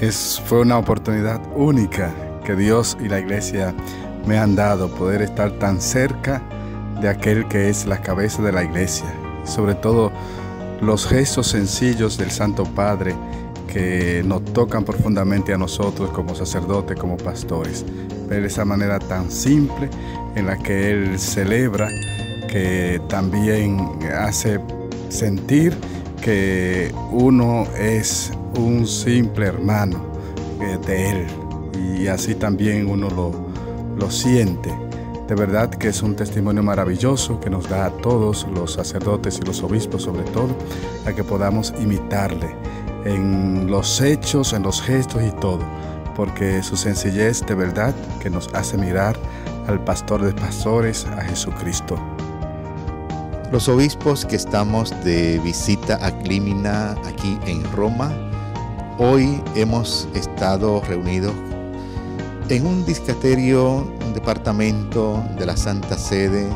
Es, fue una oportunidad única que Dios y la iglesia me han dado, poder estar tan cerca de aquel que es la cabeza de la iglesia. Sobre todo los gestos sencillos del Santo Padre que nos tocan profundamente a nosotros como sacerdotes, como pastores. Ver esa manera tan simple en la que Él celebra, que también hace sentir que uno es un simple hermano eh, de Él y así también uno lo, lo siente. De verdad que es un testimonio maravilloso que nos da a todos los sacerdotes y los obispos sobre todo a que podamos imitarle en los hechos, en los gestos y todo, porque su sencillez de verdad que nos hace mirar al pastor de pastores, a Jesucristo. Los obispos que estamos de visita a Clímina aquí en Roma, hoy hemos estado reunidos en un discaterio, un departamento de la Santa Sede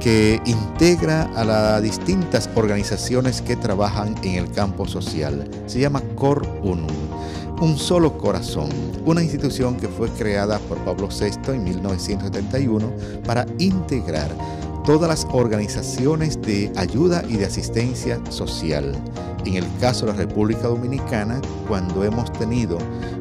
que integra a las distintas organizaciones que trabajan en el campo social. Se llama Cor Unum, un solo corazón, una institución que fue creada por Pablo VI en 1971 para integrar todas las organizaciones de ayuda y de asistencia social. En el caso de la República Dominicana, cuando hemos tenido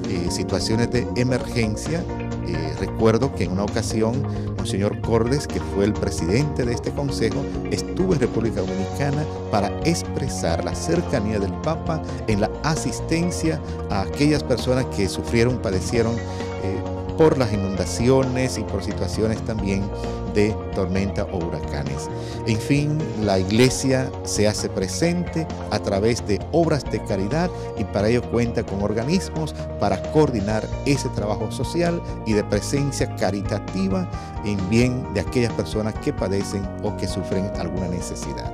eh, situaciones de emergencia, eh, recuerdo que en una ocasión, Monseñor Cordes, que fue el presidente de este consejo, estuvo en República Dominicana para expresar la cercanía del Papa en la asistencia a aquellas personas que sufrieron, padecieron eh, por las inundaciones y por situaciones también de tormenta o huracanes. En fin, la iglesia se hace presente a través de obras de caridad y para ello cuenta con organismos para coordinar ese trabajo social y de presencia caritativa en bien de aquellas personas que padecen o que sufren alguna necesidad.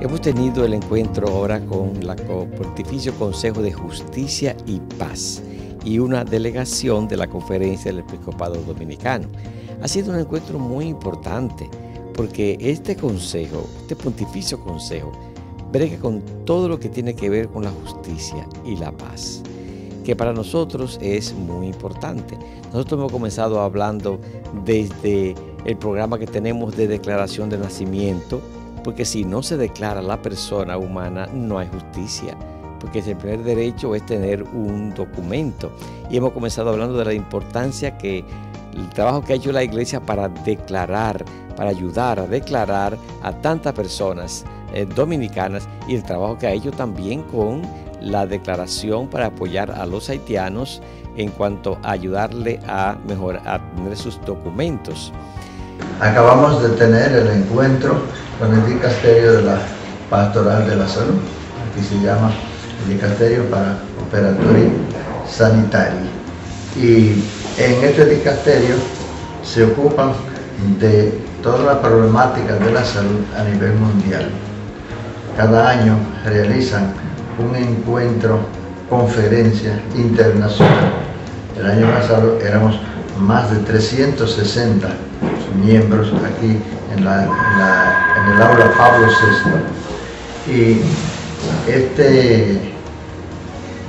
Hemos tenido el encuentro ahora con el Pontificio Consejo de Justicia y Paz y una delegación de la Conferencia del Episcopado Dominicano. Ha sido un encuentro muy importante porque este consejo, este pontificio consejo, brega con todo lo que tiene que ver con la justicia y la paz, que para nosotros es muy importante. Nosotros hemos comenzado hablando desde el programa que tenemos de declaración de nacimiento, porque si no se declara la persona humana, no hay justicia porque el primer derecho es tener un documento. Y hemos comenzado hablando de la importancia que el trabajo que ha hecho la iglesia para declarar, para ayudar a declarar a tantas personas eh, dominicanas y el trabajo que ha hecho también con la declaración para apoyar a los haitianos en cuanto a ayudarle a mejorar, a tener sus documentos. Acabamos de tener el encuentro con el dicasterio de la Pastoral de la Salud, aquí se llama dicasterio para operatorio sanitario. Y en este dicasterio se ocupan de todas las problemáticas de la salud a nivel mundial. Cada año realizan un encuentro, conferencia internacional. El año pasado éramos más de 360 miembros aquí en el aula Pablo VI. Y este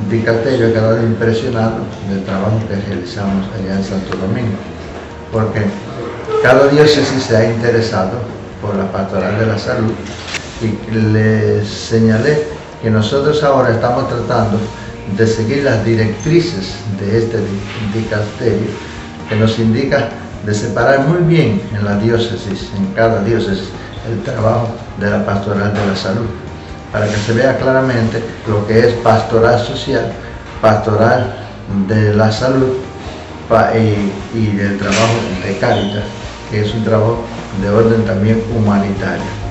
Dicasterio ha quedado impresionado del trabajo que realizamos allá en Santo Domingo, porque cada diócesis se ha interesado por la pastoral de la salud. Y les señalé que nosotros ahora estamos tratando de seguir las directrices de este dicasterio que nos indica de separar muy bien en la diócesis, en cada diócesis, el trabajo de la pastoral de la salud para que se vea claramente lo que es pastoral social, pastoral de la salud y, del trabajo de Cáritas, que es un trabajo de orden también humanitario.